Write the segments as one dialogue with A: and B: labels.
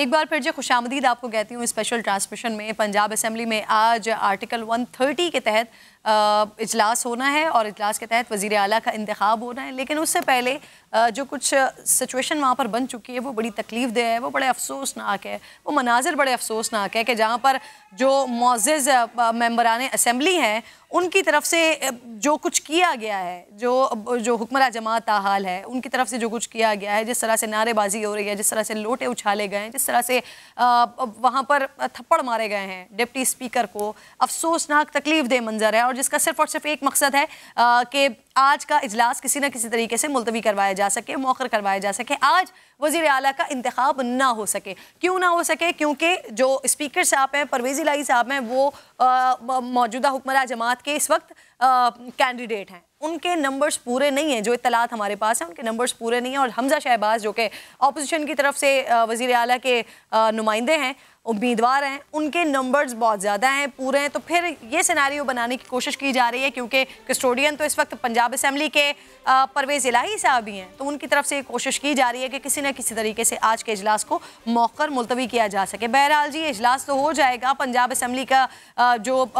A: एक बार फिर जो खुशामदीद आपको कहती हूँ स्पेशल ट्रांसमिशन में, पंजाब असेंबली में आज आर्टिकल 130 के तहत इजलास होना है और इजलास के तहत वज़ी अला का इंतखब होना है। लेकिन उससे पहले जो कुछ सिचुएशन वहाँ पर बन चुकी है, वो बड़ी तकलीफ़ दे है, वो बड़े अफसोसनाक है, वो मनाजिर बड़े अफसोसनाक है कि जहाँ पर जो मोज़ मेम्बरान असम्बली हैं, उनकी तरफ़ से जो कुछ किया गया है, जो जो हुक्मरा जमात हाल है, उनकी तरफ़ से जो कुछ किया गया है, जिस तरह से नारेबाजी हो रही है, जिस तरह से लोटे उछाले गए हैं, जिस तरह से वहाँ पर थप्पड़ मारे गए हैं, डिप्टी स्पीकर को, अफसोसनाक तकलीफ़ दे मंजर है। और जिसका सिर्फ़ और सिर्फ़ एक मकसद है कि आज का इजलास किसी न किसी तरीके से मुलतवी करवाया जा सके, मौखर करवाया जा सके। आज वज़ीर अला का इंतखब ना हो सके। क्यों ना हो सके? क्योंकि जो स्पीकर साहब हैं, परवेज़ लाई साहब हैं, वो मौजूदा हुक्मरा जमात के इस वक्त कैंडिडेट हैं। उनके नंबर्स पूरे नहीं हैं, जो इतलात हमारे पास हैं, उनके नंबर्स पूरे नहीं हैं। और हमजा शहबाज, जो कि अपोजिशन की तरफ़ से वज़ीर अला के नुमाइंदे हैं उम्मीदवार हैं, उनके नंबर्स बहुत ज़्यादा हैं, पूरे हैं तो फिर ये सिनारियो बनाने की कोशिश की जा रही है क्योंकि कस्टोडियन तो इस वक्त पंजाब असम्बली के परवेज़ इलाही साहब ही हैं तो उनकी तरफ़ से कोशिश की जा रही है कि किसी न किसी तरीके से आज के अजलास को मौकर मुलतवी किया जा सके। बहरहाल जी अजलास तो हो जाएगा, पंजाब असम्बली का जो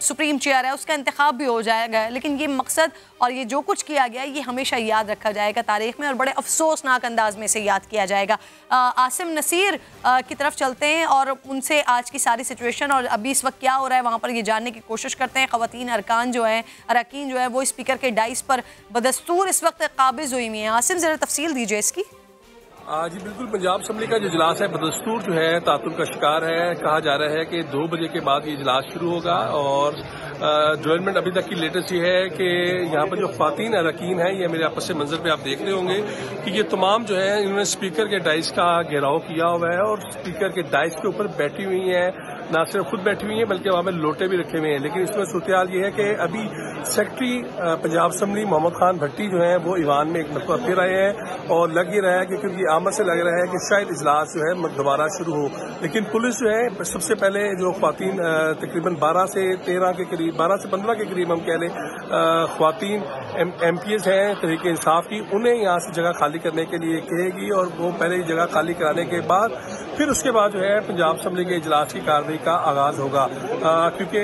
A: सुप्रीम चेयर है, उसका इंतखब भी हो जाएगा, लेकिन ये मकसद और ये जो कुछ किया गया, ये हमेशा याद रखा जाएगा तारीख में और बड़े अफसोसनाक अंदाज में से याद किया जाएगा। आसिम नसीर की तरफ़ चलते हैं और उनसे आज की सारी सिचुएशन और अभी इस वक्त क्या हो रहा है, वहाँ पर ये जानने की कोशिश करते हैं। ख़वान अरकान जो है, अरकान जो है, वो स्पीकर के डाइस पर बदस्तूर इस वक्त काबिज हुई हुई हैं। आसिम, ज़रा तफसील दीजिए इसकी।
B: जी बिल्कुल, पंजाब असम्बली का जो इजलास है, बदस्तूर जो है, तातुल का शिकार है। कहा जा रहा है कि दो बजे के बाद ये इजलास शुरू होगा और डेवलपमेंट अभी तक की लेटेस्ट ये है कि यहाँ पर जो खातन अरकान है, ये मेरे आपस से मंजर पे आप देख रहे होंगे कि ये तमाम जो है, इन्होंने स्पीकर के डाइस का घेराव किया हुआ है और स्पीकर के डाइस के ऊपर बैठी हुई हैं। ना सिर्फ़ खुद बैठी हुई है, बल्कि वहाँ पर लोटे भी रखे हुए हैं। लेकिन इसमें सूरत ये है कि अभी सेक्रेटरी पंजाब असम्बली मोहम्मद खान भट्टी जो है, वो ईवान में एक मतलब फिर आए हैं और लग ही रहा है कि क्योंकि आमद से लग रहा है कि शायद इजलास जो है दोबारा शुरू हो। लेकिन पुलिस जो है, सबसे पहले जो खातन तकरीबन बारह से तेरह के करीब, बारह से पंद्रह के करीब हम कह लें खातन एम पी एस हैं, तरीके इंसाफ की, उन्हें यहाँ से जगह खाली करने के लिए कहेगी और वो पहले जगह खाली कराने के बाद फिर उसके बाद जो है पंजाब असम्बली के इजलास की कार्रवाई का आगाज़ होगा। क्योंकि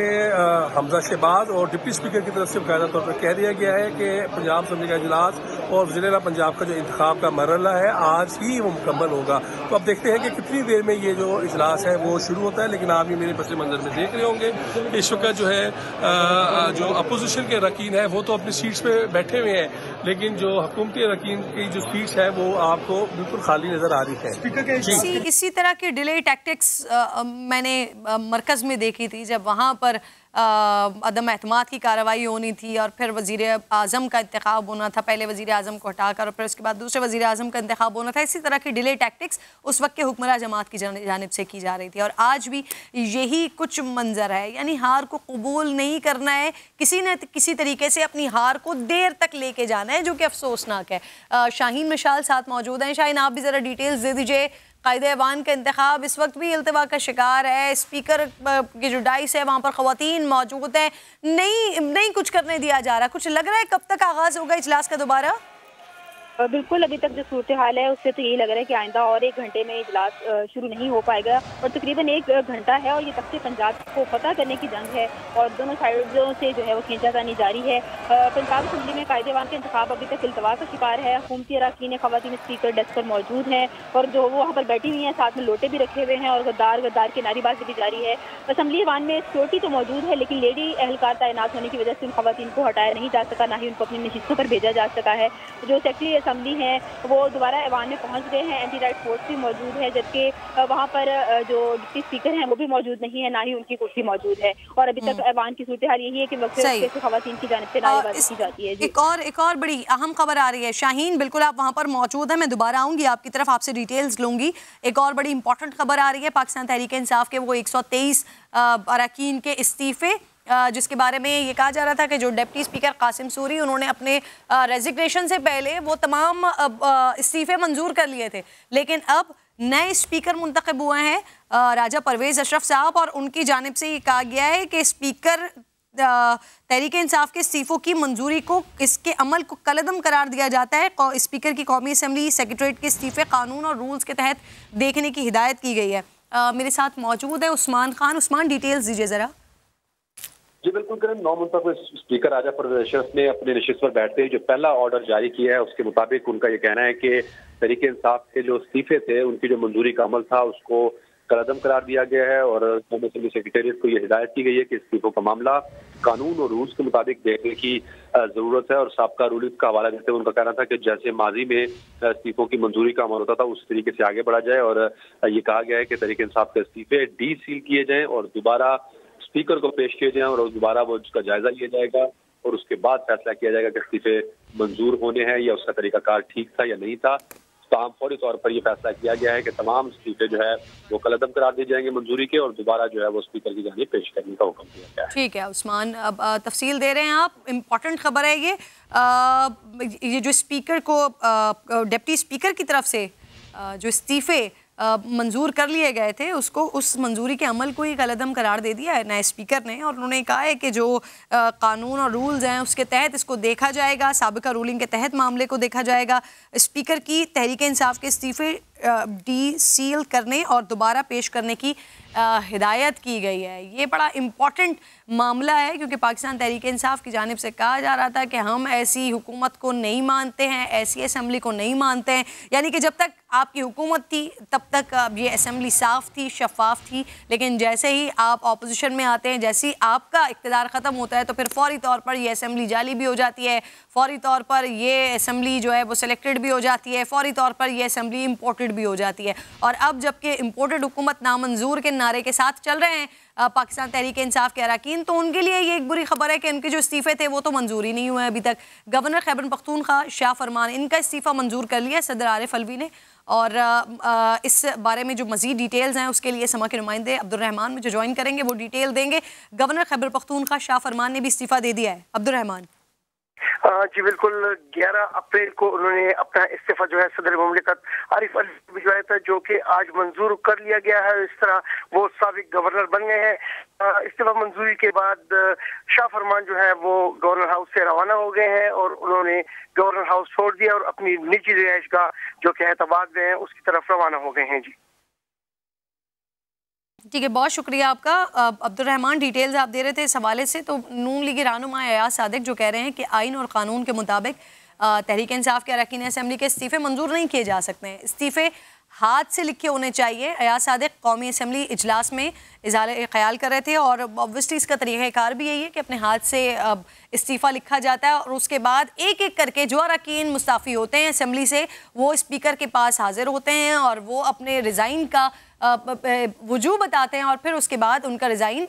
B: हमजा शहबाज और डिप्टी स्पीकर की तरफ़ से बाकायदा तौर पर कह दिया गया है कि पंजाब असम्बली का इजलास और वजीरा पंजाब का जो इंतज़ाम का मरला है, आज ही वो मुकम्मल होगा। तो अब देखते हैं कि कितनी देर में ये जो इजलास है वो शुरू होता है, लेकिन आप ये मेरे पस मंजर में देख रहे होंगे। इस वक्त जो है जो अपोजिशन के रकीन है, वो तो अपनी सीट्स पर बैठे हुए हैं। लेकिन जो हुकूमती रकीन की जो सीट्स है वो आपको बिल्कुल खाली नज़र आ रही है। स्पीकर
A: के इसी, इसी तरह की डिले टैक्टिक्स मैंने मरकज़ में देखी थी जब वहाँ पर अदम अहतमाद की कार्रवाई होनी थी और फिर वज़ी अजम का इंतखब होना था। पहले वज़ी अजम को हटाकर और फिर उसके बाद दूसरे वज़ी अजम का इंतखब होना था। इसी तरह की डिले टैक्टिक्स उस वक्त के हुक्मरा जमात की जानब से की जा रही थी। और आज भी यही कुछ मंजर है। यानी हार को कबूल नहीं करना है। किसी ने किसी तरीके से अपनी हार को देर तक लेके जाना है, जो कि अफसोसनाक है। शाहीन मिशाल साथ मौजूद हैं। शाहीन, आप भी ज़रा डिटेल्स दे दीजिए। कायद ऐवान का इंतखब इस वक्त भी अल्तवा का शिकार है। स्पीकर की जो डाइस है, वहाँ पर ख़वान मौजूद हैं। नहीं नहीं कुछ करने दिया जा रहा। कुछ लग रहा है कब तक आगाज़ होगा इजलास का दोबारा?
C: बिल्कुल, अभी तक जो सूरत हाल है, उससे तो यही लग रहा है कि आइंदा और एक घंटे में इजलास शुरू नहीं हो पाएगा और तकरीबन एक घंटा है और ये तख्ते पंजाब को पता करने की जंग है और दोनों साइडों से जो है वो खींचा खींचातानी जारी है। पंजाब असम्बली में कायदे कायदेवान का इंतज़ाम अभी तक अल्तवा का शिकार है। हुकूमती अरकान खातन स्पीकर डेस्क पर मौजूद हैं और जो वो वहाँ पर बैठी हुई हैं, साथ में लोटे भी रखे हुए हैं और गद्दार गद्दार की नारीबाजी भी जारी है। असम्बली वान में सिक्योरिटी तो मौजूद है, लेकिन लेडी एहलकार तैनात होने की वजह से उन खातन को हटाया नहीं जा सका, ना ही उनको अपनी नशिस्तों पर भेजा जा सका है। जो सेक्रेटरी असम्बली हैं वो दोबारा ऐवान में पहुँच गए हैं। एंटी राइट फोर्स भी मौजूद है जबकि वहाँ पर जो डिप्टी स्पीकर हैं वो भी मौजूद नहीं है ना ही उनकी कुर्सी मौजूद है। और अभी तक हम्म। ऐवान की सूरत हाल यही है कि खातन की जानब से नारेबाजी की जाती है।
A: एक और एक और बड़ी अहम खबर आ रही है। शाहीन बिल्कुल आप वहाँ पर मौजूद है मैं दोबारा आऊँगी आपकी तरफ़ आपसे डिटेल्स लूँगी। एक और बड़ी इंपॉर्टेंट खबर आ रही है पाकिस्तान तहरीक इंसाफ के वो एक सौ तेईस अरकान के इस्तीफे। जिसके बारे में ये कहा जा रहा था कि जो डिप्टी स्पीकर कासिम सूरी उन्होंने अपने रेजिग्नेशन से पहले वो तमाम इस्तीफ़े मंजूर कर लिए थे। लेकिन अब नए स्पीकर मुंतखब हुए हैं राजा परवेज़ अशरफ साहब और उनकी जानब से ये कहा गया है कि स्पीकर तहरीक इंसाफ के इस्तीफ़ों की मंजूरी को इसके अमल को कलदम करार दिया जाता है। स्पीकर की कौमी असम्बली सेक्रेटरीट के इस्तीफ़े कानून और रूल्स के तहत देखने की हिदायत की गई है। आ, मेरे साथ मौजूद है उस्मान खान। उस्मान डिटेल्स दीजिए ज़रा।
D: जी, बिल्कुल करें नौ मुंतब स्पीकर राजा परवेज ने अपने नशस्त पर बैठते ही। जो पहला ऑर्डर जारी किया है, उसके मुताबिक उनका ये कहना है कि तरीके इंसाफ के जो इस्तीफे थे, उनकी जो मंजूरी का अमल था, उसको कदम करार दिया गया है और असम्बली सेक्रेटेरिएट को यह हिदायत की गई है कि इस्तीफों का मामला कानून और रूल्स के मुताबिक देखने की ज़रूरत है और सबका रूलिंग का हवाला देते हुए उनका कहना था कि जैसे माजी में इस्तीफों की मंजूरी का अमल होता था, उस तरीके से आगे बढ़ा जाए और ये कहा गया है कि तरीके इंसाफ के इस्तीफे डी सील किए जाए और दोबारा स्पीकर को पेश किए जाए और दोबारा वो उसका जायजा लिया जाएगा और उसके बाद फैसला किया जाएगा कि इस्तीफे मंजूर होने हैं या उसका तरीकाकार ठीक था या नहीं था। तमाम फौरी तौर पर यह फैसला किया गया है कि तमाम इस्तीफे जो है वो कलदम करार दिए जाएँगे मंजूरी के और दोबारा जो है वो स्पीकर की जानी पेश करने का हुक्म दिया गया
A: ठीक है उस्मान अब तफसील दे रहे हैं आप। इंपॉर्टेंट खबर है ये। आ, ये जो स्पीकर को डिप्टी स्पीकर की तरफ़ से जो इस्तीफे मंजूर कर लिए गए थे, उसको, उस मंजूरी के अमल को ही कलदम करार दे दिया है नए स्पीकर ने और उन्होंने कहा है कि जो कानून और रूल्स हैं उसके तहत इसको देखा जाएगा, सबका रूलिंग के तहत मामले को देखा जाएगा। स्पीकर की तहरीक इंसाफ के इस्तीफ़े डी सील करने और दोबारा पेश करने की हिदायत की गई है। ये बड़ा इंपॉर्टेंट मामला है, क्योंकि पाकिस्तान तहरीक इंसाफ की जानब से कहा जा रहा था कि हम ऐसी हुकूमत को नहीं मानते हैं, ऐसी असम्बली को नहीं मानते हैं। यानी कि जब तक आपकी हुकूमत थी, तब तक ये असम्बली साफ़ थी, शफाफ थी। लेकिन जैसे ही आप अपोजिशन में आते हैं, जैसे ही आपका इकतदार ख़त्म होता है तो फिर फौरी तौर पर यह असम्बली जाली भी हो जाती है। फौरी तौर पर यह असम्बली जो है, वो सिलेक्टेड भी हो जाती है। फौरी तौर पर यह असम्बली इम्पोर्टेड भी हो जाती है। और अब जबकि इम्पोर्टेड हुकूमत नामंजूर के नारे के साथ चल रहे हैं पाकिस्तान तहरीक इंसाफ के अरकान तो उनके लिए ये एक बुरी खबर है कि उनके जो इस्तीफ़े थे, वो तो मंजूर ही नहीं हुए अभी तक। गवर्नर खैबर पख्तूनखा शाह फरमान, इनका इस्तीफ़ा मंजूर कर लिया सदर आरिफ अलवी ने। और इस बारे में जो मजीद डिटेल्स हैं, उसके लिए समा के नुमाइंदे अब्दुलरहमान में जो ज्वाइन करेंगे, वो डिटेल देंगे। गवर्नर खैबर पख्तूनखा शाह फरमान ने भी इस्तीफ़ा दे दिया है। अब्दुलरहमान।
E: जी बिल्कुल 11 अप्रैल को उन्होंने अपना इस्तीफा जो है सदर ममलिकत आरिफ अली भिजवाया था, जो कि आज मंजूर कर लिया गया है। इस तरह वो सबक गवर्नर बन गए हैं। इस्तीफा मंजूरी के बाद शाह फरमान जो है वो गवर्नर हाउस से रवाना हो गए हैं और उन्होंने गवर्नर हाउस छोड़ दिया और अपनी निजी रिहाइश का जो कि एतबाद गए हैं उसकी तरफ़ रवाना हो गए हैं। जी।
A: ठीक है, बहुत शुक्रिया आपका। अब्दुलरहमान डिटेल्स आप दे रहे थे इस हवाले से तो नून लीग रानुमा अयाज सादिक जो कह रहे हैं कि आइन और कानून के मुताबिक तहरीक इंसाफ के अरकान असम्बली के इस्तीफ़े मंजूर नहीं किए जा सकते। हैं इस्तीफ़े हाथ से लिखे होने चाहिए। अयाज सादिक कौमी असम्बली इजलास में इजहार ख्याल कर रहे थे और ऑब्वियसली इसका तरीक़ार भी यही है कि अपने हाथ से इस्तीफ़ा लिखा जाता है और उसके बाद एक एक करके जो अरकान मुस्ताफ़ी होते हैं असम्बली से, वो स्पीकर के पास हाजिर होते हैं और वो अपने रिज़ाइन का वज़ू बताते हैं और फिर उसके बाद उनका रिज़ाइन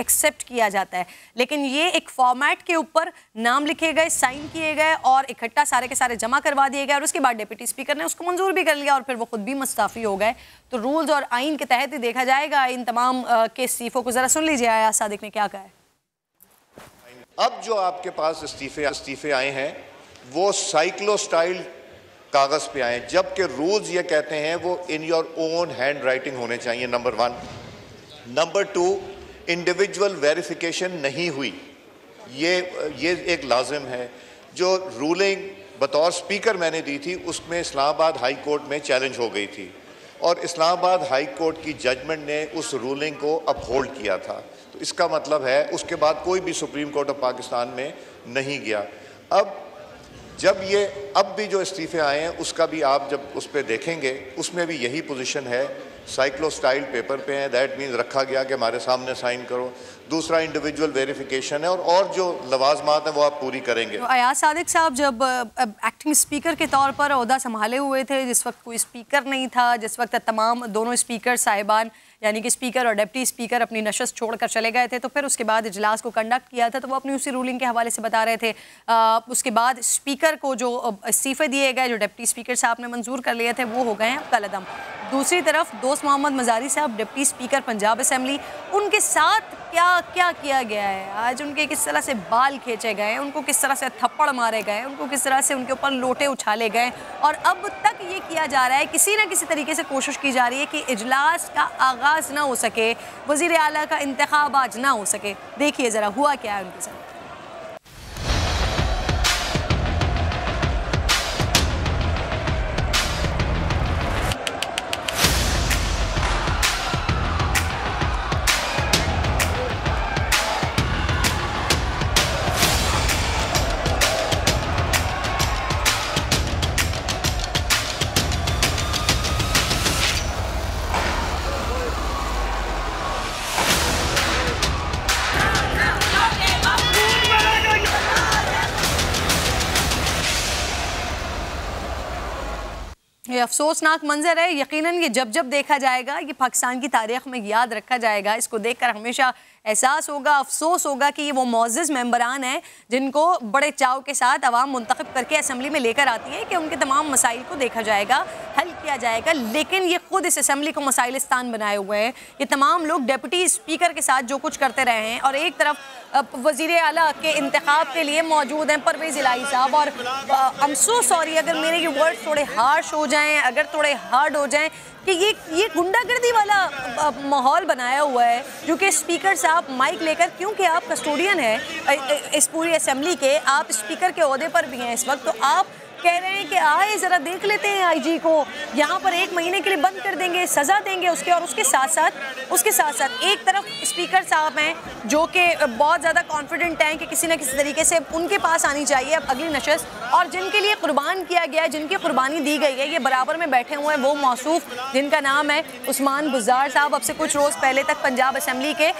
A: एक्सेप्ट किया जाता है। लेकिन ये एक फॉर्मेट के ऊपर नाम लिखे गए साइन किए गए और इकट्ठा सारे के सारे जमा करवा दिए गए और उसके बाद डिप्टी स्पीकर ने उसको मंजूर भी कर लिया और फिर वो खुद भी मुस्ताफ़ी हो गए। तो रूल्स और आइन के तहत ही देखा जाएगा इन तमाम के इस्तीफ़ों को ज़रा सुन लीजिए आया सादिक ने क्या कहा है।
F: अब जो आपके पास इस्तीफे इस्तीफे आए हैं, वो साइक्लो स्टाइल कागज़ पे आए जबकि रूल्स ये कहते हैं वो in your own handwriting होने चाहिए number one number two individual verification नहीं हुई। ये ये एक लाजिम है। जो रूलिंग बतौर स्पीकर मैंने दी थी, उसमें इस्लामाबाद हाई कोर्ट में चैलेंज हो गई थी। और इस्लामाबाद हाई कोर्ट की जजमेंट ने उस रूलिंग को अपहोल्ड किया था। तो इसका मतलब है, उसके बाद कोई भी सुप्रीम कोर्ट ऑफ़ पाकिस्तान में नहीं गया। अब, जब ये, अब भी जो इस्तीफ़े आए हैं, उसका भी आप जब उस पर देखेंगे, उसमें भी यही पोजीशन है साइक्लो स्टाइल पेपर पे हैं दैट मीन्स रखा गया कि हमारे सामने साइन करो। दूसरा इंडिविजुअल वेरिफिकेशन है और और जो लवाजमात हैं वो आप पूरी करेंगे।
A: तो अयाज सादिक साहब, जब एक्टिंग स्पीकर के तौर पर अहदा संभाले हुए थे, जिस वक्त कोई स्पीकर नहीं था, जिस वक्त तमाम दोनों स्पीकर साहिबान यानी कि स्पीकर और डिप्टी स्पीकर अपनी नशस्त छोड़कर चले गए थे तो फिर उसके बाद इजलास को कंडक्ट किया था तो वो अपनी उसी रूलिंग के हवाले से बता रहे थे। आ, उसके बाद स्पीकर को जो इस्तीफ़े दिए गए जो डिप्टी स्पीकर साहब ने मंजूर कर लिए थे वो हो गए हैं कलदम। दूसरी तरफ़ दोस्त मोहम्मद मजारी साहब डिप्टी स्पीकर पंजाब असम्बली उनके साथ क्या क्या किया गया है? आज उनके किस तरह से बाल खींचे गए उनको किस तरह से थप्पड़ मारे गए उनको किस तरह से उनके ऊपर लोटे उछाले गए? और अब तक ये किया जा रहा है किसी न किसी तरीके से कोशिश की जा रही है कि इजलास का आगाज़ ना हो सके वज़ीर अला का इंतखब आज ना हो सके। देखिए ज़रा हुआ क्या है उनके साथ। अफसोसनाक मंजर है। यकीनन ये जब जब देखा जाएगा, ये पाकिस्तान की तारीख में याद रखा जाएगा। इसको देखकर हमेशा एहसास होगा, अफसोस होगा कि ये वो मोज़ मेम्बरान हैं जिनको बड़े चाव के साथ आवाम मुंतखब करके असम्बली में लेकर आती है कि उनके तमाम मसाइल को देखा जाएगा, हल किया जाएगा, लेकिन ये खुद इस असम्बली को मसाइलिस्तान बनाए हुए हैं। ये तमाम लोग डेप्टी स्पीकर के साथ जो कुछ करते रहे हैं और एक तरफ़ वज़ीर अला के इंतखब के लिए मौजूद हैं परवेज़ इलाही साहब और आई एम सो सॉरी अगर मेरे ये वर्ड थोड़े हार्श हो जाएँ, अगर थोड़े हार्ड हो जाएँ कि ये ये गुंडागर्दी वाला माहौल बनाया हुआ है, जो कि स्पीकर साहब माइक लेकर, क्योंकि आप कस्टोडियन हैं इस पूरी असम्बली के, आप स्पीकर के अहदे पर भी हैं इस वक्त तो आप कह रहे हैं कि आए, ज़रा देख लेते हैं आईजी को। यहाँ पर एक महीने के लिए बंद कर देंगे, सज़ा देंगे उसके और उसके साथ साथ उसके साथ साथ एक तरफ़ स्पीकर साहब हैं, जो कि बहुत ज़्यादा कॉन्फिडेंट हैं कि किसी न किसी तरीके से उनके पास आनी चाहिए अब अगली नशस्त। और जिनके लिए कुर्बान किया गया है, जिनकी कुर्बानी दी गई है, ये बराबर में बैठे हुए हैं, वो मौसूफ, जिनका नाम है उस्मान गुजार साहब। अब से कुछ रोज़ पहले तक पंजाब असम्बली के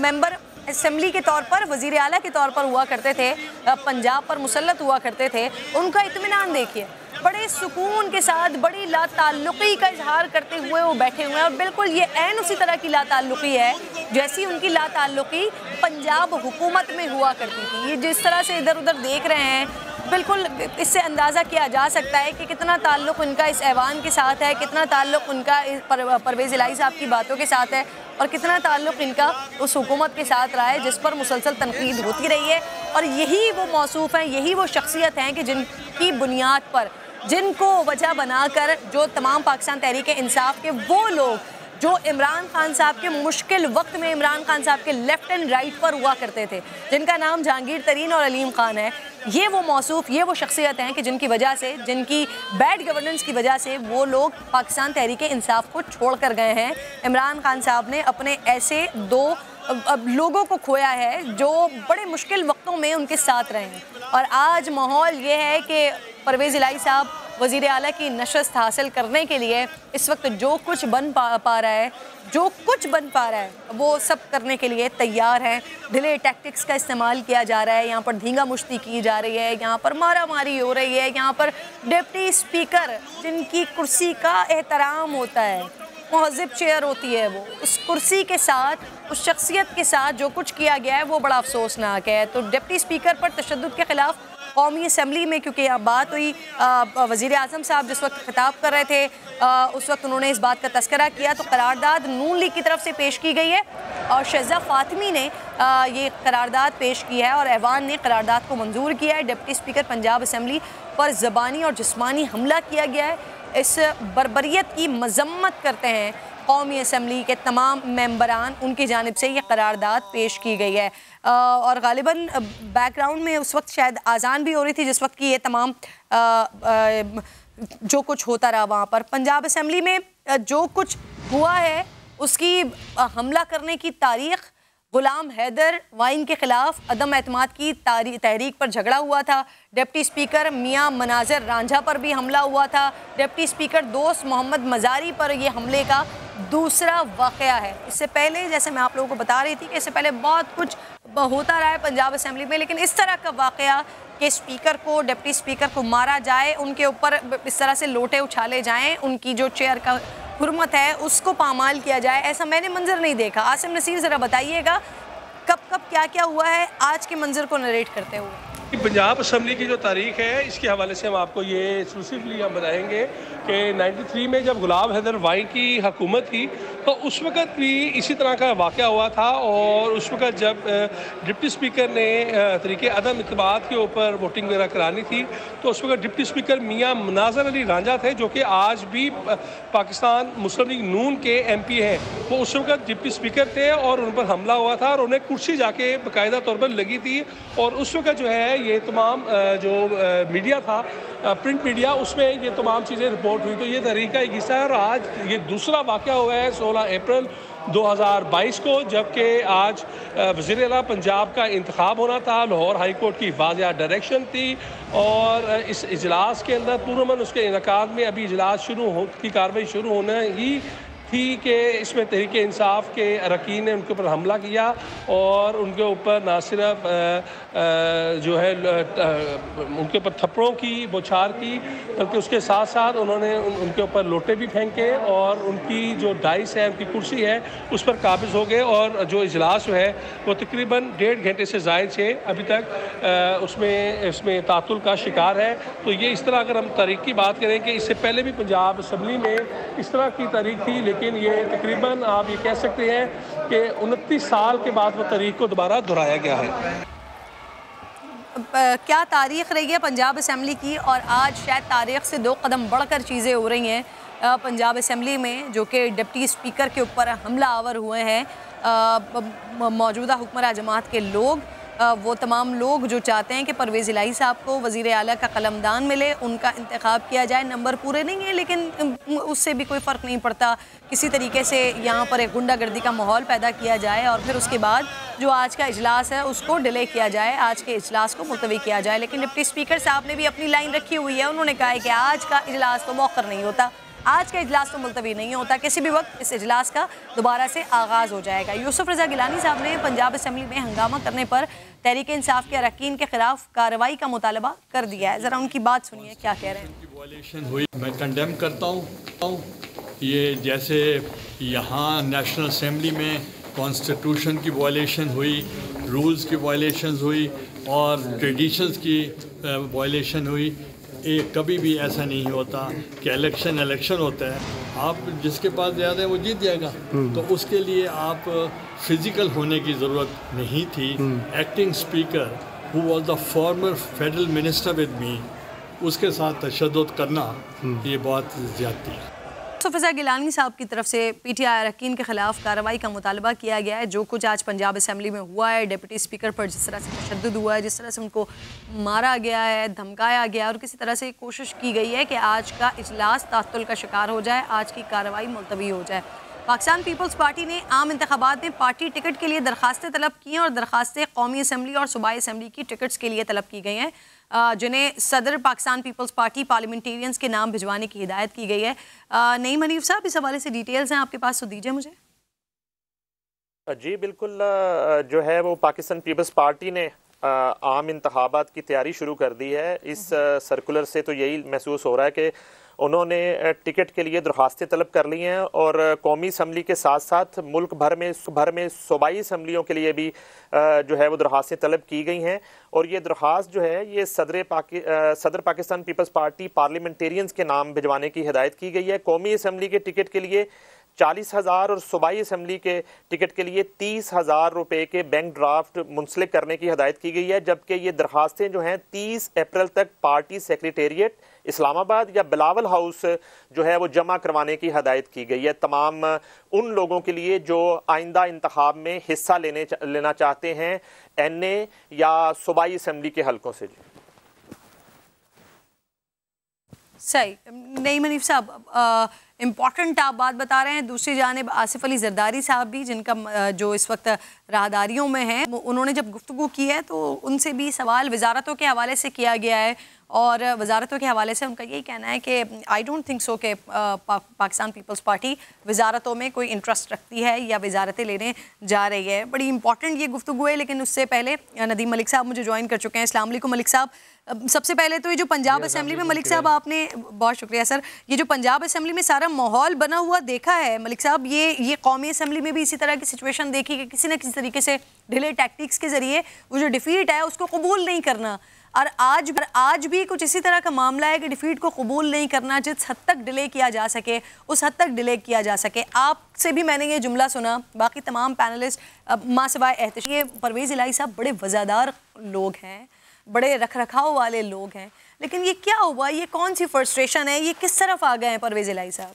A: मेंबर असम्बली के तौर पर वज़ीर अला के तौर पर हुआ करते थे पंजाब पर मुसलत हुआ करते थे। उनका इतमान देखिए बड़े सुकून के साथ बड़ी लाताल्लुकी का इजहार करते हुए वो बैठे हुए हैं और बिल्कुल ये एन उसी तरह की लाताल्लुकी है जैसी उनकी लाताल्लुकी पंजाब हुकूमत में हुआ करती थी। ये जिस तरह से इधर उधर देख रहे हैं बिल्कुल इससे अंदाज़ा किया जा सकता है कि कितना ताल्लुक़ उनका इस ऐवान के साथ है कितना ताल्लुक़ उनका पर, परवेज़ इलाही साहब की बातों के साथ है। और कितना ताल्लुक़ इनका उस हुकूमत के साथ रहा है, जिस पर मुसलसल तनकीद होती रही है। और यही वो मौसूफ़ हैं, यही वो शख्सियत हैं कि जिनकी बुनियाद पर, जिनको वजह बनाकर जो तमाम पाकिस्तान तहरीक इंसाफ के वो लोग, जो इमरान खान साहब के मुश्किल वक्त में इमरान खान साहब के लेफ़्ट एंड राइट पर हुआ करते थे, जिनका नाम जहांगीर तरीन और अलीम खान है ये वो मौसू ये वो शख्सियत हैं कि जिनकी वजह से, जिनकी बैड गवर्नेंस की वजह से वो लोग पाकिस्तान तहरीक इंसाफ को छोड़ कर गए हैं। इमरान खान साहब ने अपने ऐसे दो अब लोगों को खोया है जो बड़े मुश्किल वक्तों में उनके साथ रहे हैं। और आज माहौल ये है कि परवेज़ इलाही साहब वज़ी अला की नशस्त हासिल करने के लिए इस वक्त जो कुछ बन पा, पा रहा है जो कुछ बन पा रहा है वो सब करने के लिए तैयार है। ढिले टैक्टिक्स का इस्तेमाल किया जा रहा है। यहाँ पर धींगा मुश्ती की जा रही है यहाँ पर मारा मारी हो रही है यहाँ पर डिप्टी स्पीकर जिनकी कुर्सी का एहतराम होता है महजब चेयर होती है वो उस कुर्सी के साथ उस शख्सियत के साथ जो कुछ किया गया है वो बड़ा अफसोसनाक है। तो डिप्टी स्पीकर पर तशद के ख़िलाफ़ कौमी असम्बली में क्योंकि यहाँ बात हुई वज़ी अजम साहब जिस वक्त खिताब कर रहे थे आ, उस वक्त उन्होंने इस बात का तस्करा किया। तो करारदाद नून लीग की तरफ़ से पेश की गई है और शहजा फ़ातमी ने आ, ये करारदाद पेश की है और ऐवान ने करारदाद को मंजूर किया है। डिप्टी स्पीकर पंजाब असम्बली पर ज़बानी और जिसमानी हमला किया गया है। इस बरबरीत की मजम्मत करते हैं कौमी असम्बली के तमाम मेम्बरान उनकी जानब से ये करारदाद पेश की गई है। और गालिबा बैकग्राउंड में उस वक्त शायद आज़ान भी हो रही थी जिस वक्त की ये तमाम आ, आ, जो कुछ होता रहा वहाँ पर। पंजाब असम्बली में जो कुछ हुआ है उसकी हमला करने की तारीख़ गुलाम हैदर वाइन के खिलाफ अदम अतमाद की तहरीक पर झगड़ा हुआ था। डिप्टी स्पीकर मियाँ मनाजर रांझा पर भी हमला हुआ था। डिप्टी स्पीकर दोस्त मोहम्मद मजारी पर यह हमले का दूसरा वाक़ है। इससे पहले, जैसे मैं आप लोगों को बता रही थी कि इससे पहले बहुत कुछ होता रहा है पंजाब असम्बली में, लेकिन इस तरह का वाक़ कि स्पीकर को, डिप्टी स्पीकर को मारा जाए, उनके ऊपर इस तरह से लोटे उछाले जाएँ, उनकी जो चेयर का हुरमत है, उसको पामाल किया जाए, ऐसा मैंने मंजर नहीं देखा। आसिम नसीर, ज़रा बताइएगा कब कब क्या क्या हुआ है, आज के मंजर को नरेट करते हुए।
B: पंजाब असम्बली की जो तारीख है, इसके हवाले से हम आपको ये एक्सक्लूसिवली हम बताएँगे कि 93 में जब गुलाब हैदर वाई की हकूमत थी तो उस वक़्त भी इसी तरह का वाक़ हुआ था और उस वक़्त जब डिप्टी स्पीकर ने तरीके अदम इतबात के ऊपर वोटिंग वगैरह करानी थी तो उस वक्त डिप्टी स्पीकर मियाँ मनाजर अली रांझा थे, जो कि आज भी पाकिस्तान मुस्लिम लीग नून के एम पी हैं। वो उस वक्त डिप्टी स्पीकर थे और उन पर हमला हुआ था और उन्हें कुर्सी जाके बाकायदा तौर पर लगी थी और उस वक्त जो है ये तमाम जो मीडिया था प्रिंट मीडिया, उसमें ये तमाम चीज़ें रिपोर्ट हुई। तो ये तरीका एक हिस्सा है और आज ये दूसरा वाक़ हुआ है सोलह अप्रैल 2022 को, जबकि आज वज़ीर अला पंजाब का इंतखब होना था, लाहौर हाई कोर्ट की वाजिया डायरेक्शन थी और इस इजलास के अंदर पूर्वमन उसके इनका में अभी इजलास शुरू हो, की कार्रवाई शुरू होना ही थी कि इसमें तहरीक इंसाफ के अरकान ने उनके ऊपर हमला किया और उनके ऊपर ना सिर्फ़ जो है उनके ऊपर थप्पड़ों की, बौछार की, बल्कि उसके साथ साथ उन्होंने उनके ऊपर लोटे भी फेंके और उनकी जो डाइस है, उनकी कुर्सी है, उस पर काबिज हो गए और जो इजलास है, वो तकरीबन डेढ़ घंटे से जायद से अभी तक उसमें, इसमें तातुल का शिकार है। तो ये इस तरह अगर हम तारीख की बात करें कि इससे पहले भी पंजाब असम्बली में इस तरह की तारीख थी, लेकिन ये तकरीबन आप ये कह सकते हैं कि उनतीस साल के बाद वो तरीक को दोबारा दोहराया गया है।
A: क्या तारीख रही है पंजाब असम्बली की? और आज शायद तारीख से दो कदम बढ़कर चीज़ें हो रही हैं पंजाब असम्बली में, जो कि डिप्टी स्पीकर के ऊपर हमला आवर हुए हैं मौजूदा हुक्मरा जमात के लोग। वो तमाम लोग जो चाहते हैं कि परवेज़ इलाही साहब को वज़ी अली का कलमदान मिले, उनका इंतखब किया जाए। नंबर पूरे नहीं है, लेकिन उससे भी कोई फ़र्क नहीं पड़ता। किसी तरीके से यहाँ पर एक गुंडागर्दी का माहौल पैदा किया जाए और फिर उसके बाद जो आज का इजलास है, उसको डिले किया जाए। आज के इजलास को मुलतवी किया जाए। लेकिन डिप्टी स्पीकर साहब ने भी अपनी लाइन रखी हुई है। उन्होंने कहा है कि आज का इजलास तो मौखर नहीं होता। आज का इजलास तो मुलतवी नहीं होता, किसी भी वक्त इस इजलास का दोबारा से आगाज़ हो जाएगा। यूसुफ रजा गिलानी साहब ने पंजाब असम्बली में हंगामा करने पर तहरीक इंसाफ के अरकान के खिलाफ कार्रवाई का मुतालबा कर दिया है। ज़रा उनकी बात सुनिए, क्या कह रहे हैं?
G: करता हूँ ये जैसे यहाँ नेशनल असम्बली में कॉन्स्टिट्यूशन की वायलेशन हुई रूल्स की वायलेशन हुई और ट्रेडिशंस की वायलेशन हुई एक कभी भी ऐसा नहीं होता कि इलेक्शन इलेक्शन होता है। आप जिसके पास ज़्यादा है वो जीत जाएगा। हम्म। तो उसके लिए आप फ़िज़िकल होने की ज़रूरत नहीं थी। Acting speaker who was the former federal minister with me उसके साथ तशद करना हम्म। ये बहुत ज़्यादा है
A: फिजा गिलानी साहब की तरफ़ से पी टी आई अरकान के खिलाफ कार्रवाई का मुतालबा किया गया है, जो कुछ आज पंजाब असम्बली में हुआ है। डिप्टी स्पीकर पर जिस तरह से तशद हुआ है, जिस तरह से उनको मारा गया है, धमकाया गया और किसी तरह से कोशिश की गई है कि आज का इजलास तातुल का शिकार हो जाए, आज की कार्रवाई मुलतवी हो जाए। पाकिस्तान पीपल्स पार्टी ने आम इंतबात में पार्टी टिकट के लिए दरखास्तें तलब की हैं और दरखास्तें कौमी असम्बली और सूबाई असम्बली की टिकट्स के लिए तलब की गई हैं। जिन्हें सदर पाकिस्तान पीपल्स पार्टी पार्लियामेंटेरियंस के नाम भिजवाने की हिदायत की गई है। नई मनीफ साहब इस हवाले से डिटेल्स हैं आपके पास तो दीजिए मुझे।
H: जी बिल्कुल जो है वो पाकिस्तान पीपल्स पार्टी ने आम इंतबात की तैयारी शुरू कर दी है। इस सर्कुलर से तो यही महसूस हो रहा है कि उन्होंने टिकट के लिए दरखास्तें तलब कर ली हैं और कौमी इसम्बली के साथ साथ मुल्क भर में भर में सूबाई असम्बलियों के लिए भी जो है वो दरखास्तें तलब की गई हैं। और ये दरख्वास्त जो है, ये सदर पाकि सदर पाकिस्तान पीपल्स पार्टी पार्लियामेंटेरियंस के नाम भिजवाने की हिदायत की गई है। कौमी इसम्बली के टिकट के लिए चालीस हज़ार और सूबाई असम्बली के टिकट के लिए तीस हज़ार रुपये के बैंक ड्राफ्ट मुंसलिक करने की हदायत की गई है, जबकि ये दरखास्तें जो हैं तीस अप्रैल तक पार्टी सेक्रेटेरिएट इस्लामाबाद या बिलावल हाउस जो है वो जमा करवाने की हदायत की गई है। तमाम उन लोगों के लिए जो आइंदा इंतखब में हिस्सा लेने लेना चाहते हैं एन ए या सूबाई असम्बली के हलकों से।
A: सही। नहीं मनीफ साहब इंपॉर्टेंट आप बात बता रहे हैं। दूसरी जानब आसिफ अली जरदारी साहब भी, जिनका जो इस वक्त राहदारियों में हैं उन्होंने जब गुफ्तु की है तो उनसे भी सवाल वजारतों के हवाले से किया गया है। और वजारतों के हवाले से उनका यही कहना है कि आई डोंट थिंक सो कि पाकिस्तान पीपल्स पार्टी वजारतों में कोई इंटरेस्ट रखती है या वजारतें लेने जा रही है। बड़ी इंपॉर्टेंट ये गुफ्तु है, लेकिन उससे पहले नदीम मलिक साहब मुझे ज्वाइन कर चुके हैं। असल मलिक साहब। सबसे पहले तो ये जो पंजाब असेंबली में मलिक साहब आपने बहुत शुक्रिया सर ये जो पंजाब असेंबली में सारा माहौल बना हुआ देखा है मलिक साहब ये ये कौमी असेंबली में भी इसी तरह की सिचुएशन देखी कि किसी न किसी तरीके से डिले टैक्टिक्स के ज़रिए वो जो डिफीट है उसको कबूल नहीं करना। और आज आज भी कुछ इसी तरह का मामला है कि डिफीट को कबूल नहीं करना जिस हद तक डिले किया जा सके उस हद तक डिले किया जा सके। आपसे भी मैंने ये जुमला सुना बाकी तमाम पैनलिस्ट माँ सिवाय एहतश ये परवेज़ इलाही साहब बड़े वज़ादार लोग हैं। बड़े रख रखाव वाले लोग हैं। लेकिन ये क्या हुआ? ये कौन सी फ्रस्ट्रेशन है? ये किस तरफ़ आ गए हैं परवेज़ इलाही साहब?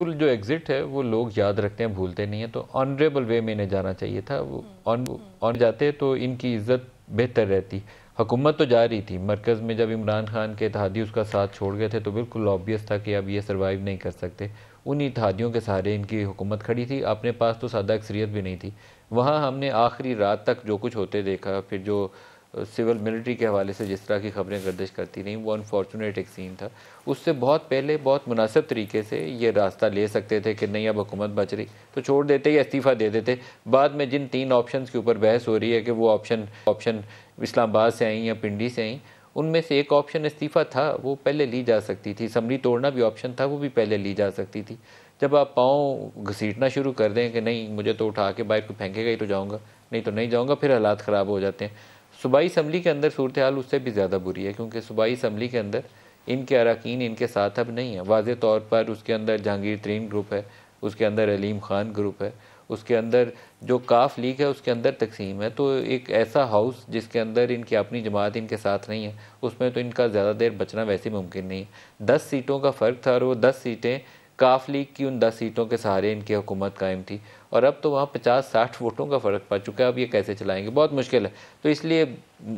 I: जो एग्ज़िट है, वो लोग याद रखते हैं, भूलते नहीं है। तो ऑनरेबल वे में इन्हें जाना चाहिए था। वो ऑन ऑन जाते तो इनकी इज़्ज़त बेहतर रहती। हुकूमत तो जा रही थी। मरकज़ में जब इमरान खान के इतिहादी उसका साथ छोड़ गए थे तो बिल्कुल ऑब्वियस था कि अब ये सर्वाइव नहीं कर सकते। उन इतिहादियों के सहारे इनकी हुकूमत खड़ी थी। अपने पास तो सादा अक्सरियत भी नहीं थी। वहाँ हमने आखिरी रात तक जो कुछ होते देखा, फिर जो सिविल मिलिट्री के हवाले से जिस तरह की खबरें गर्दिश करती रहीं, वो अनफॉर्चुनेट एक सीन था। उससे बहुत पहले, बहुत मुनासिब तरीके से ये रास्ता ले सकते थे कि नहीं, अब हुकूमत बच रही तो छोड़ देते, या इस्तीफ़ा दे देते। बाद में जिन तीन ऑप्शन के ऊपर बहस हो रही है कि वो ऑप्शन ऑप्शन इस्लामाबाद से आई या पिंडी से आई उनमें से एक ऑप्शन इस्तीफ़ा था, वो पहले ली जा सकती थी। समरी तोड़ना भी ऑप्शन था, वो भी पहले ली जा सकती थी। जब आप पाँव घसीटना शुरू कर दें कि नहीं, मुझे तो उठा के बाइक को फेंकेगा ही तो जाऊँगा, नहीं तो नहीं जाऊँगा, फिर हालात ख़राब हो जाते हैं। सूबाई असम्बली के अंदर सूरत हाल उससे भी ज़्यादा बुरी है, क्योंकि सूबाई इसम्बली के अंदर इनके अरकान, इनके साथ अब नहीं है। वाज तौर पर उसके अंदर जहांगीर तरीन ग्रुप है, उसके अंदर अलीम खान ग्रुप है उसके अंदर जो काफ लीग है, उसके अंदर तकसीम है। तो एक ऐसा हाउस जिसके अंदर इनकी अपनी जमात इनके साथ नहीं है, उसमें तो इनका ज़्यादा देर बचना वैसे मुमकिन नहीं है। दस सीटों का फ़र्क था और वो दस सीटें, काफ लीग की उन दस सीटों के सहारे इनकी हुकूमत कायम थी। और अब तो वहाँ पचास साठ वोटों का फ़र्क पड़ चुका है, अब ये कैसे चलाएँगे? बहुत मुश्किल है। तो इसलिए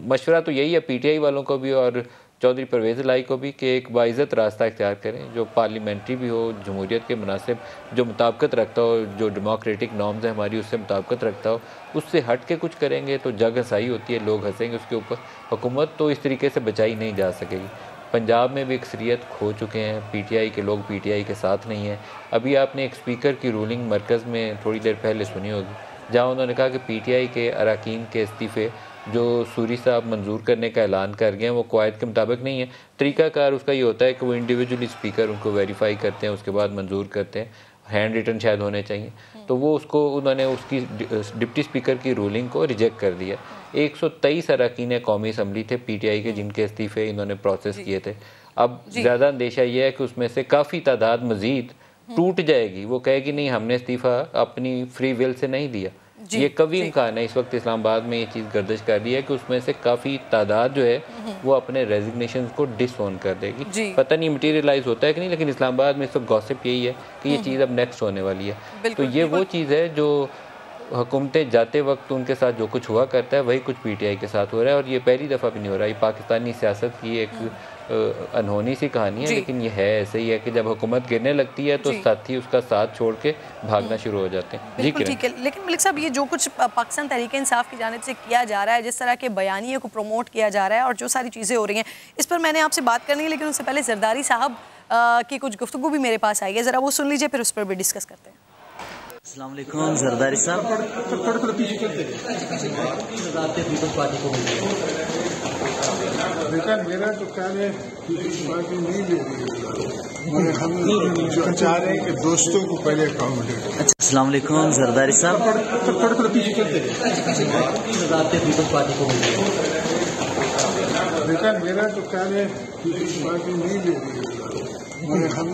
I: मशवरा तो यही है, पीटीआई वालों को भी और चौधरी परवेज़ लाई को भी कि एक बाइज़त रास्ता इख्तियार करें, जो पार्लियामेंट्री भी हो जमहूरीत के मुनासिब, जो मुताबकत रखता हो, जो डेमोक्रेटिक नॉर्म्स हैं हमारी, उससे मुताबकत रखता हो, उससे हट के कुछ करेंगे तो जग हंसाई होती है, लोग हंसेंगे उसके ऊपर। हुकूमत तो इस तरीके से बचाई नहीं जा सकेगी। पंजाब में भी अक्सरियत खो चुके हैं, पीटीआई के लोग पीटीआई के साथ नहीं हैं। अभी आपने एक स्पीकर की रूलिंग मरकज़ में थोड़ी देर पहले सुनी होगी, जहाँ उन्होंने कहा कि पीटीआई के अरकान के इस्तीफ़े जो सूरी साहब मंजूर करने का ऐलान कर गए हैं वो कवायद के मुताबिक नहीं है। तरीक़ाकार उसका ये होता है कि वो इंडिविजुअली स्पीकर उनको वेरीफाई करते हैं उसके बाद मंजूर करते हैं। हैंड रिटर्न शायद होने चाहिए। तो वो उसको उन्होंने उसकी डिप्टी स्पीकर की रूलिंग को रिजेक्ट कर दिया। एक सौ तेईस अरकान कौमी असम्बली थे पीटीआई के जिनके इस्तीफ़े इन्होंने प्रोसेस किए थे। अब ज़्यादा अंदेशा यह है कि उसमें से काफ़ी तादाद मज़ीद हम्म। टूट जाएगी। वो कहेगी नहीं हमने इस्तीफ़ा अपनी फ्री विल से नहीं दिया। ये कभी इम्कान है इस वक्त इस्लामाबाद में ये चीज़ गर्दिश कर रही है कि उसमें से काफ़ी तादाद जो है हम्म। वो अपने रेजिग्नेशन को डिसऑन कर देगी। पता नहीं मटेरियलाइज होता है कि नहीं लेकिन इस्लामाबाद में इस वक्त गॉसिप यही है कि ये हम्म। चीज़ अब नेक्स्ट होने वाली है। तो ये वो चीज़ है जो हुकूमतें जाते वक्त उनके साथ जो कुछ हुआ करता है वही कुछ पीटीआई के साथ हो रहा है और ये पहली दफ़ा भी नहीं हो रहा। है पाकिस्तानी सियासत की एक अनहोनी सी कहानी है लेकिन ये है ऐसे ही है कि जब हुकूमत गिरने लगती है तो साथी उसका साथ छोड़ के भागना हम्म। शुरू हो जाते हैं।
A: जी ठीक है। लेकिन मलिक साहब ये जो कुछ पाकिस्तान तरीके इंसाफ की जानब से किया जा रहा है जिस तरह के बयानिए को प्रमोट किया जा रहा है और जो सारी चीज़ें हो रही हैं इस पर मैंने आपसे बात करनी है लेकिन उससे पहले जरदारी साहब की कुछ गुफ्तु भी मेरे पास आई है। ज़रा वो सुन लीजिए फिर उस पर भी डिस्कस करते हैं।
J: असलम जरदारी साहब। पार्टी को
K: बेटा मेरा तो ख्याल है पार्टी नहीं ले रही हम जो चाह रहे हैं कि दोस्तों को पहले अकोमोडेट
J: अच्छा असलम जरदारी साहब।
K: थोड़े थोड़े पीछे चलते
J: पीपल्स पार्टी को
K: बेटा मेरा तो ख्याल है पार्टी नहीं ले रही हम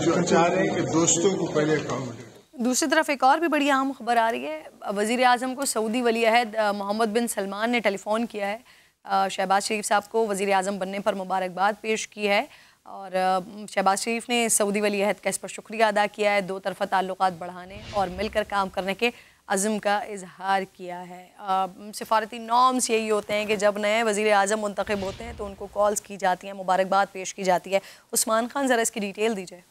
K: जो चाह रहे हैं कि दोस्तों को पहले अकोमोडेट
A: दूसरी तरफ़ एक और भी बड़ी अहम खबर आ रही है। वज़ी अजम को सऊदी वली अहद मोहम्मद बिन सलमान ने टेलीफ़ोन किया है। शहबाज शरीफ साहब को वज़ी अजम बनने पर मुबारकबाद पेश की है और शहबाज शरीफ ने सऊदी वली अहद का इस पर शुक्रिया अदा किया है। दो तरफा ताल्लुक बढ़ाने और मिलकर काम करने के अज़म का इजहार किया है। सिफारती नॉर्म्स यही होते हैं कि जब नए वज़ी अजम मंतखब होते हैं तो उनको कॉल्स की जाती हैं, मुबारकबाद पेश की जाती है। उस्मान खान, ज़रा इसकी डिटेल दीजिए।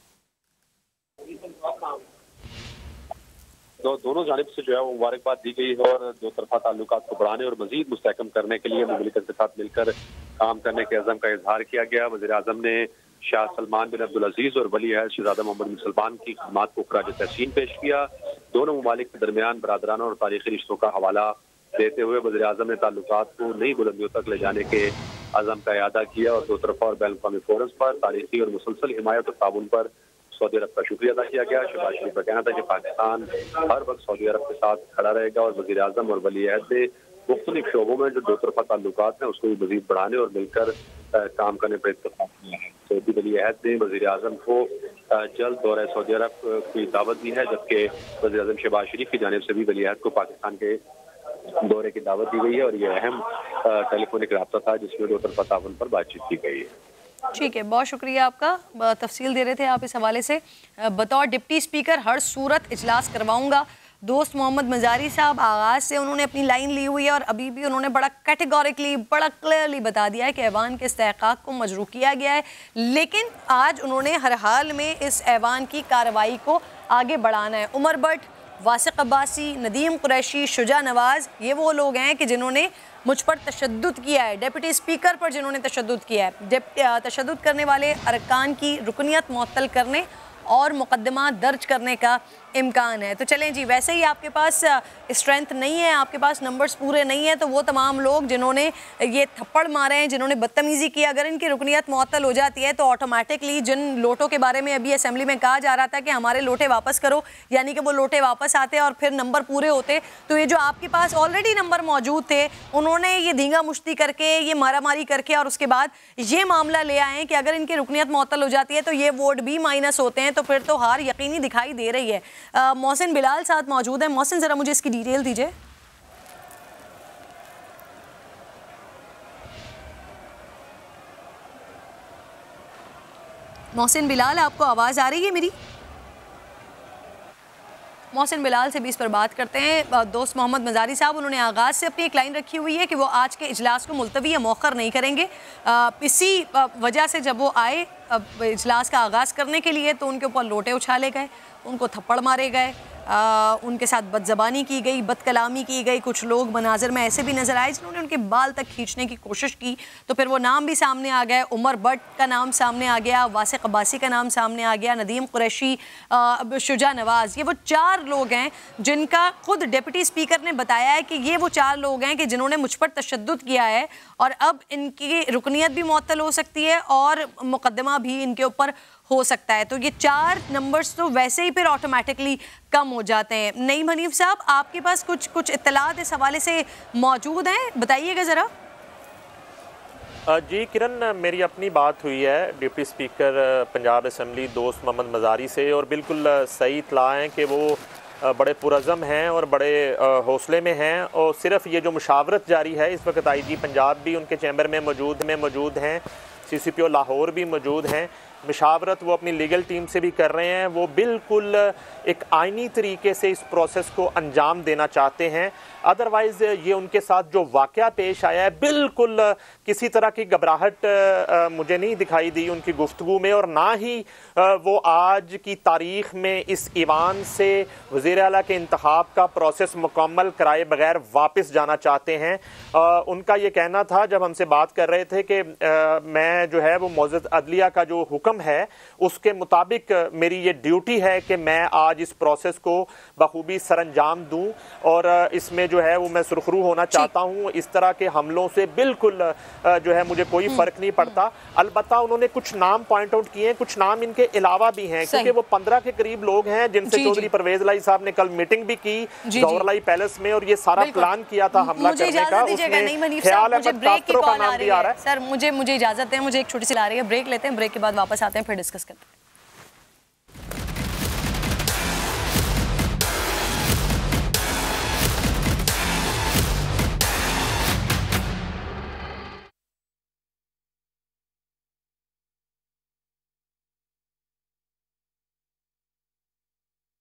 D: दो, दोनों जानब से जो है वो मुबारकबाद दी गई है और दो तरफा ताल्लुक को बढ़ाने और मजीद मुस्तकम करने के लिए ममलिकत के साथ मिलकर काम करने के अज़म का इजहार किया गया। वजी अजम ने शाह सलमान बिन अब्दुल अज़ीज़ और वली है शहजादा मोहम्मद बिन सलमान की खदमात को खराज तहसीन पेश किया। दोनों ममालिक के दरमियान बरदराना और तारीखी रिश्तों का हवाला देते हुए वजी अजम ने ताल्लुक को नई बुलंदियों तक ले जाने के अज़म का अदा किया और दो तरफा और बैन अवी पर तारीखी और मुसलसल हिमायत और ताउन पर सऊदी अरब का शुक्रिया अदा किया गया। शहबाज शरीफ का कहना था कि पाकिस्तान हर वक्त सऊदी अरब के साथ खड़ा रहेगा और वजी अजम और वली अहद ने मुख्तलिफ़ शोबों में जो दो तरफा ताल्लुक हैं, उसको भी मजीद बढ़ाने और मिलकर काम करने पर इतफाक किया है। सऊदी वली अहद ने वजी अजम को जल्द दौरा सऊदी अरब की दावत दी है, जबकि वजी अजम शहबाज शरीफ की जानब से भी वली अहद को पाकिस्तान के दौरे की दावत दी गई है और यह अहम टेलीफोनिक रबता था जिसमें दो तरफा ताउन पर बातचीत की गई है।
A: ठीक है, बहुत शुक्रिया आपका। तफसील दे रहे थे आप इस हवाले से। बतौर डिप्टी स्पीकर हर सूरत इजलास करवाऊँगा। दोस्त मोहम्मद मजारी साहब, आगाज़ से उन्होंने अपनी लाइन ली हुई है और अभी भी उन्होंने बड़ा कैटेगोरिकली बड़ा क्लियरली बता दिया है कि ऐवान के istihकाक को मजरू किया गया है। लेकिन आज उन्होंने हर हाल में इस ऐवान की कार्रवाई को आगे बढ़ाना है। उमर भट्ट, वासिक अब्बासी, नदीम कुरैशी, शुजा नवाज़, ये वो लोग हैं कि जिन्होंने मुझ पर तशद किया है। डेप्यूटी स्पीकर पर जिन्होंने तशद किया है। तशद करने वाले अरकान की रुकनीत मअतल करने और मुकदमा दर्ज करने का इम्कान है। तो चलें जी, वैसे ही आपके पास स्ट्रेंथ नहीं है, आपके पास नंबर्स पूरे नहीं है तो वो तमाम लोग जिन्होंने ये थप्पड़ मारे हैं, जिन्होंने बदतमीज़ी की, अगर इनकी रुकनीत मअतल हो जाती है तो ऑटोमेटिकली जिन लोटों के बारे में अभी असम्बली में कहा जा रहा था कि हमारे लोटे वापस करो, यानी कि वो लोटे वापस आते और फिर नंबर पूरे होते तो ये जो आपके पास ऑलरेडी नंबर मौजूद थे, उन्होंने ये धींगा मुश्ती करके, ये मारा मारी करके और उसके बाद ये मामला ले आए हैं कि अगर इनकी रुकनीत मअतल हो जाती है तो ये वोट भी माइनस होते हैं तो फिर तो हार यकीनी दिखाई दे रही है। मोहसिन बिलाल साथ मौजूद है। मोहसिन, ज़रा मुझे इसकी डिटेल दीजिए। मोहसिन बिलाल, आपको आवाज़ आ रही है मेरी? मोहसिन बिलाल से भी इस पर बात करते हैं। दोस्त मोहम्मद मजारी साहब, उन्होंने आगाज़ से अपनी एक लाइन रखी हुई है कि वो आज के इजलास को मुलतवी या मौखर नहीं करेंगे। इसी वजह से जब वो आए इजलास का आगाज़ करने के लिए तो उनके ऊपर लोटे उछाले गए, उनको थप्पड़ मारे गए। आ, उनके साथ बदजबानी की गई बदकलामी की गई कुछ लोग मनाजर में ऐसे भी नज़र आए जिन्होंने उनके बाल तक खींचने की कोशिश की। तो फिर वो नाम भी सामने आ गए उमर भट्ट का नाम सामने आ गया वासिक अब्बासी का नाम सामने आ गया नदीम कुरैशी शुजा नवाज़। ये वो चार लोग हैं जिनका खुद डिप्टी स्पीकर ने बताया है कि ये वो चार लोग हैं कि जिन्होंने मुझ पर तशद किया है और अब इनकी रुकनीत भी मअतल हो सकती है और मुकदमा भी इनके ऊपर हो सकता है। तो ये चार नंबर्स तो वैसे ही फिर ऑटोमेटिकली कम हो जाते हैं। नईम हनीफ साहब, आपके पास कुछ कुछ इतलात इस हवाले से मौजूद हैं? बताइएगा ज़रा।
H: जी, किरण, मेरी अपनी बात हुई है डिप्टी स्पीकर पंजाब असम्बली दोस्त मोहम्मद मजारी से और बिल्कुल सही इतला हैं कि वो बड़े पुरज़म हैं और बड़े हौसले में हैं और सिर्फ़ ये जो मुशावरत जारी है इस वक्त आई जी, पंजाब भी उनके चैम्बर में मौजूद में मौजूद हैं सी सी पी ओ लाहौर भी मौजूद हैं। मशावरत वो अपनी लीगल टीम से भी कर रहे हैं। वो बिल्कुल एक आइनी तरीके से इस प्रोसेस को अंजाम देना चाहते हैं। अदरवाइज़ ये उनके साथ जो वाक़ पेश आया है, बिल्कुल किसी तरह की घबराहट मुझे नहीं दिखाई दी उनकी गुफ्तु में और ना ही वो आज की तारीख में इस ईवान से वज़ी अला के इंतखब का प्रोसेस मुकम्मल कराए बगैर वापस जाना चाहते हैं। उनका ये कहना था जब हमसे बात कर रहे थे कि मैं जो है वो मौजूद अदलिया का जो हुक्म है, उसके मुताबिक मेरी ये ड्यूटी है कि मैं आज इस प्रोसेस को बखूबी सर अंजाम दूँ और इसमें जो है वो मैं सुरखरू होना चाहता हूँ। इस तरह के हमलों से बिल्कुल जो है मुझे कोई हम्म। फ़र्क नहीं पड़ता। अलबत् उन्होंने कुछ नाम पॉइंट आउट किए हैं कुछ नाम इनके अलावा भी हैं क्योंकि वो पंद्रह के करीब लोग हैं जिनसे चौधरी परवेज लाई साहब ने कल मीटिंग भी की जौहरलाई पैलेस में और ये सारा प्लान किया था हमला करने का। उसमें ख्याल
A: है सर मुझे मुझे इजाज़त है मुझे एक छोटी सी ला रही है ब्रेक लेते हैं ब्रेक के बाद वापस आते हैं फिर डिस्कस करते हैं।